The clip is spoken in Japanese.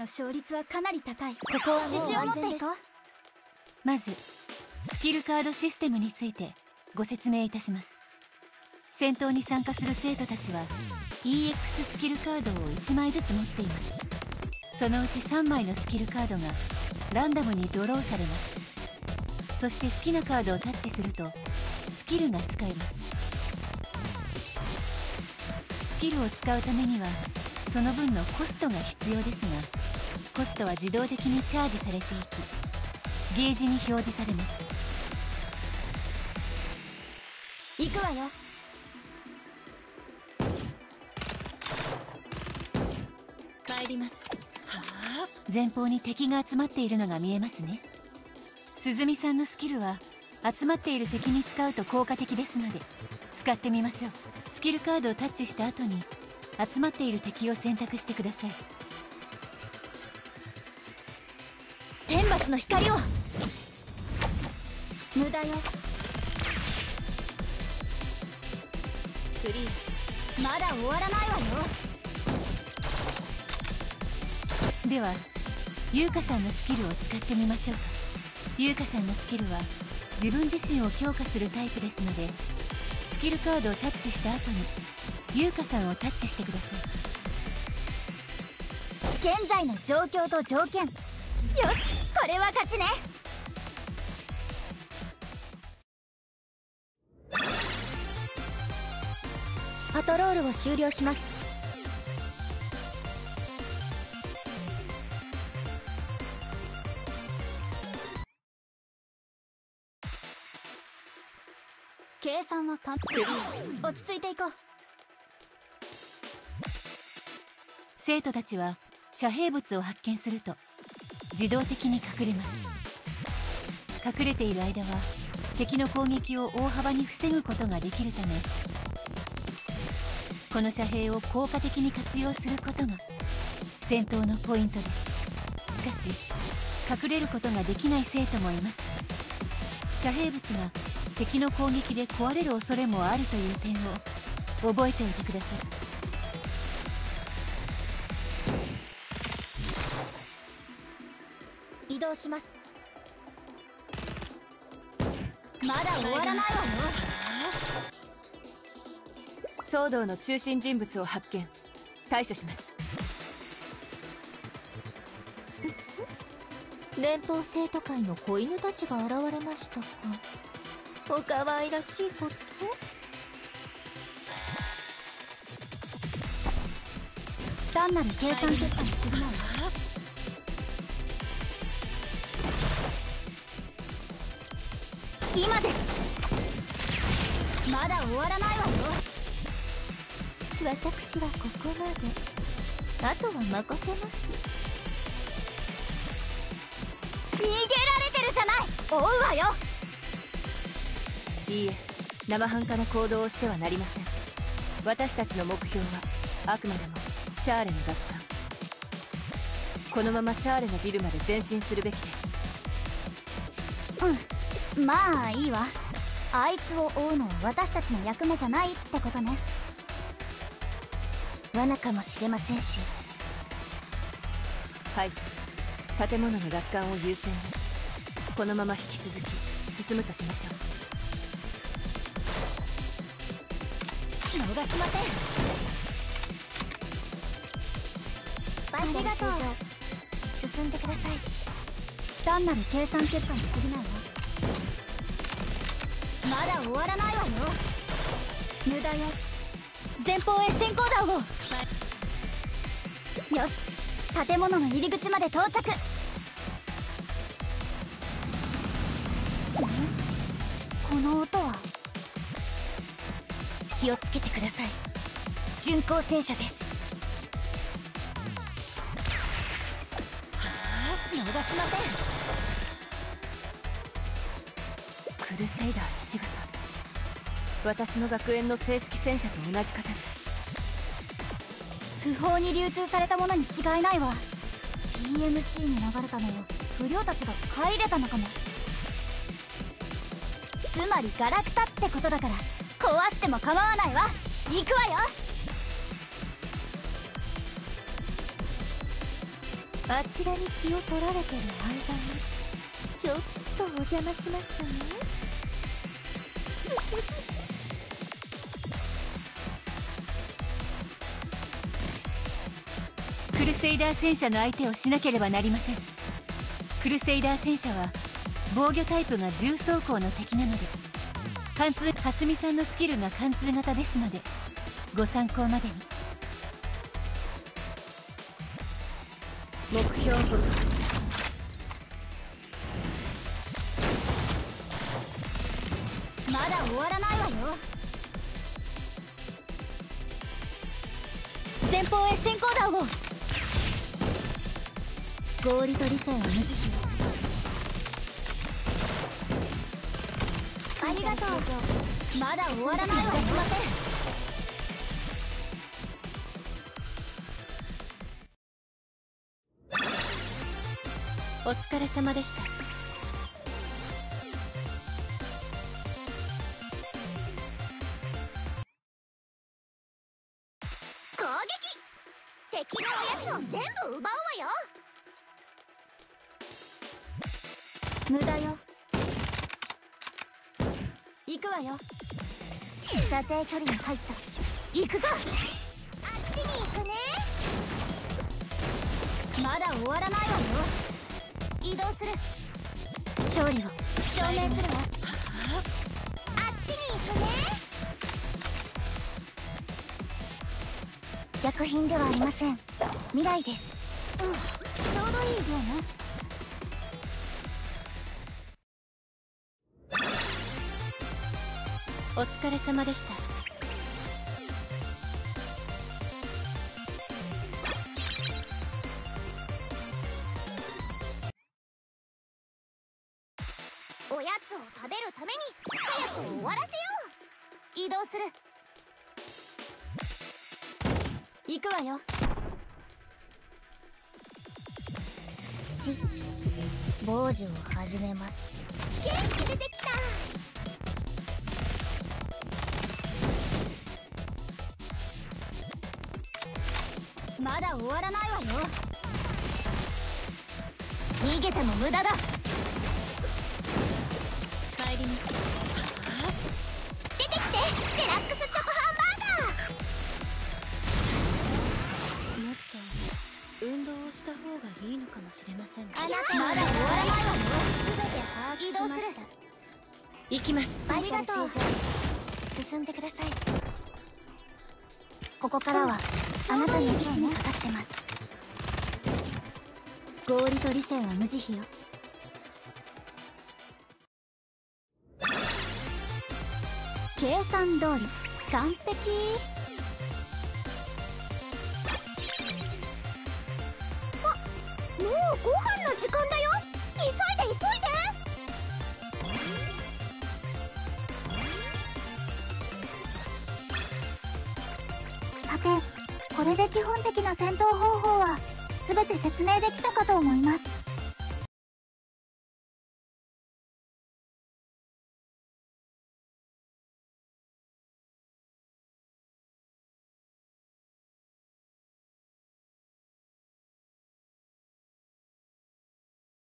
の勝率はかなり高い。ここは自信を持っていこうまずスキルカードシステムについてご説明いたします。戦闘に参加する生徒たちは EX スキルカードを1枚ずつ持っています。そのうち3枚のスキルカードがランダムにドローされます。そして好きなカードをタッチするとスキルが使えます。スキルを使うためにはその分のコストが必要ですがコストは自動的にチャージされていきゲージに表示されます。行くわよ。帰ります。はあ？前方に敵が集まっているのが見えますね。鈴見さんのスキルは集まっている敵に使うと効果的ですので使ってみましょう。スキルカードをタッチした後に集まっている敵を選択してください。罰の光を。無駄よ。クリアまだ終わらないわよ。では優香さんのスキルを使ってみましょう。か優香さんのスキルは自分自身を強化するタイプですのでスキルカードをタッチした後に優香さんをタッチしてください。現在の状況と条件。よし。これは勝ちね。パトロールを終了します。計算は完璧落ち着いていこう。生徒たちは遮蔽物を発見すると自動的に隠れます。隠れている間は敵の攻撃を大幅に防ぐことができるためこの遮蔽を効果的に活用することが戦闘のポイントです。しかし隠れることができない生徒もいます。し遮蔽物が敵の攻撃で壊れる恐れもあるという点を覚えておいてください。動します。まだ終わらないわよ騒動の中心人物を発見。対処します。連邦生徒会の子犬たちが現れましたか。お可愛らしいこと単なる計算結果にするなよ今です。まだ終わらないわ。よ私はここまで。あとは任せます逃げられてるじゃない。追うわよ。いいえ。生半可な行動をしてはなりません。私たちの目標はあくまでもシャーレの奪還。このままシャーレのビルまで前進するべきです。うんまあいいわ。あいつを追うのは私たちの役目じゃないってことね。罠かもしれませんし。はい。建物の奪還を優先に。このまま引き続き進むとしましょう。逃しません。ありがとう。進んでください。単なる計算結果に過ぎないわまだ終わらないわよ。無駄よ。前方へ先行弾を。よし。建物の入り口まで到着。この音は？気をつけてください。巡航戦車です。逃しません。クルセイダー1型私の学園の正式戦車と同じ型です。不法に流通されたものに違いないわ。PMC に流れたのを不良たちが買い入れたのかもつまりガラクタってことだから壊しても構わないわ。行くわよ。あちらに気を取られてる間に。ちょっとお邪魔しますね。クルセイダー戦車の相手をしなければなりません。クルセイダー戦車は防御タイプが重装甲の敵なので貫通蓮見さんのスキルが貫通型ですのでご参考までに。目標補足まだ終わらないわよ。前方へ先行弾を合理と理性は無慈悲ありがとう。まだ終わらないわよ。しません。お疲れ様でした。無駄よ。行くわよ。射程距離に入った。行くぞ。あっちに行くね。まだ終わらないわよ。移動する。勝利を。証明するわ。あっちに行くね。薬品ではありません。未来です。うん。ちょうどいい量ね。お疲れ様でした。おやつを食べるために早く終わらせよう。移動する。行くわよ。し傍受を始めます。元気出てきた。まだ終わらないわよ。逃げても無駄だ。帰ります出てきて。デラックスチョコハンバーガー。もっと運動をした方がいいのかもしれませんね。あなたまだ終わらないわよ。全て把握移動す。る行きます。ありがとう。進んでくださいここからはあなたの意志にかかってます。合理と理性は無慈悲よ。計算通り。完璧。あもうご飯の時間だよ。急いで急いで。けこれで基本的な戦闘方法は全て説明できたかと思います。